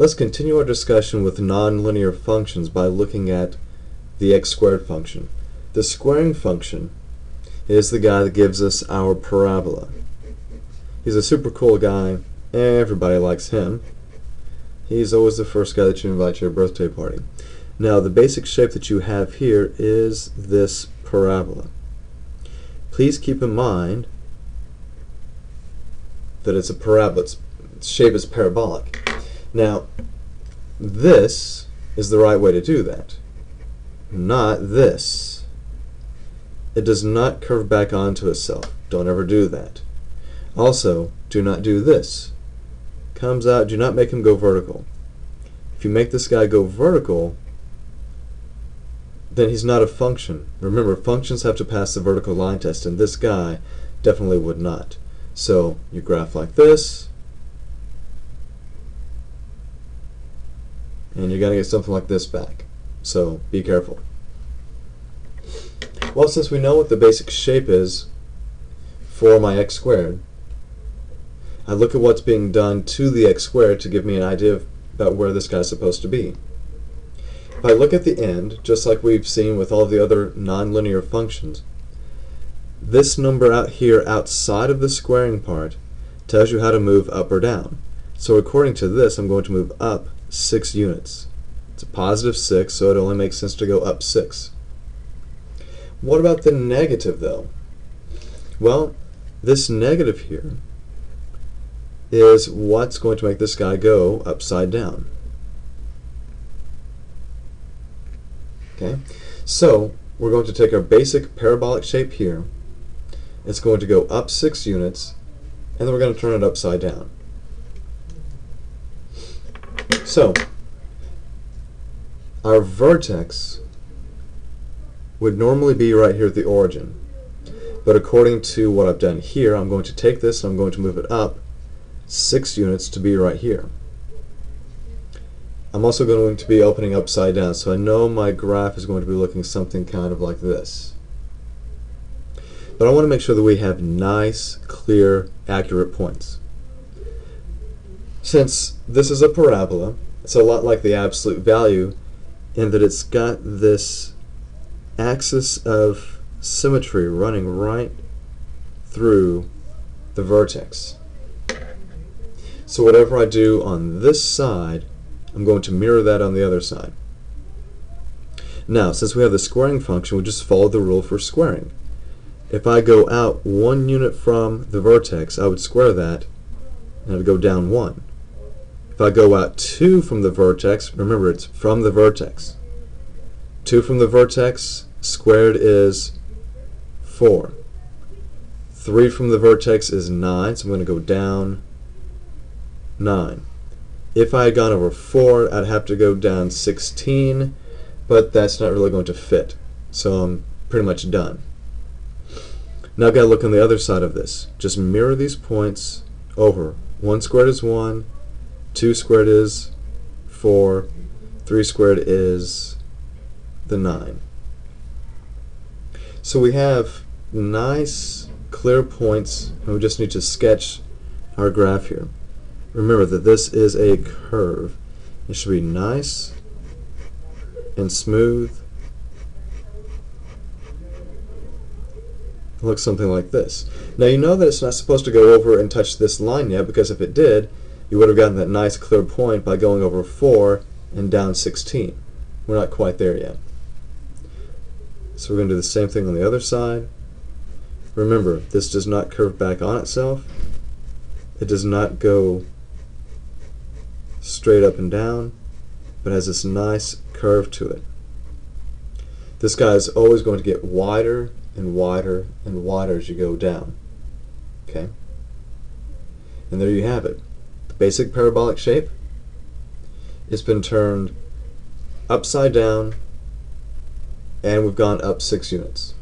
Let's continue our discussion with nonlinear functions by looking at the x squared function. The squaring function is the guy that gives us our parabola. He's a super cool guy. Everybody likes him. He's always the first guy that you invite to your birthday party. Now, the basic shape that you have here is this parabola. Please keep in mind that it's a parabola. Its shape is parabolic. Now, this is the right way to do that, not this. It does not curve back onto itself. Don't ever do that. Also, do not do this. Comes out, do not make him go vertical. If you make this guy go vertical, then he's not a function. Remember, functions have to pass the vertical line test, and this guy definitely would not. So you graph like this, and you're going to get something like this back. So be careful. Well, since we know what the basic shape is for my x squared, I look at what's being done to the x squared to give me an idea about where this guy's supposed to be. If I look at the end, just like we've seen with all the other nonlinear functions, this number out here outside of the squaring part tells you how to move up or down. So according to this, I'm going to move up 6 units. It's a positive 6, so it only makes sense to go up 6. What about the negative, though? Well, this negative here is what's going to make this guy go upside down. Okay, so we're going to take our basic parabolic shape here. It's going to go up six units, and then we're going to turn it upside down. So, our vertex would normally be right here at the origin. But according to what I've done here, I'm going to take this and I'm going to move it up six units to be right here. I'm also going to be opening upside down, so I know my graph is going to be looking something kind of like this. But I want to make sure that we have nice, clear, accurate points. Since this is a parabola, it's a lot like the absolute value in that it's got this axis of symmetry running right through the vertex. So whatever I do on this side I'm going to mirror that on the other side. Now, since we have the squaring function, we just follow the rule for squaring. If I go out one unit from the vertex, I would square that, and I would go down one. If I go out two from the vertex, remember it's from the vertex. Two from the vertex, squared is four. Three from the vertex is nine, so I'm going to go down nine. If I had gone over 4, I'd have to go down 16, but that's not really going to fit. So I'm pretty much done. Now I've got to look on the other side of this. Just mirror these points over. 1 squared is 1, 2 squared is 4, 3 squared is the 9. So we have nice clear points and we just need to sketch our graph here. Remember that this is a curve. It should be nice and smooth. It looks something like this. Now you know that it's not supposed to go over and touch this line yet because if it did, you would have gotten that nice clear point by going over 4 and down 16. We're not quite there yet. So we're going to do the same thing on the other side. Remember, this does not curve back on itself. It does not go straight up and down, but has this nice curve to it. This guy is always going to get wider and wider and wider as you go down. Okay? And there you have it. Basic parabolic shape. It's been turned upside down and we've gone up six units.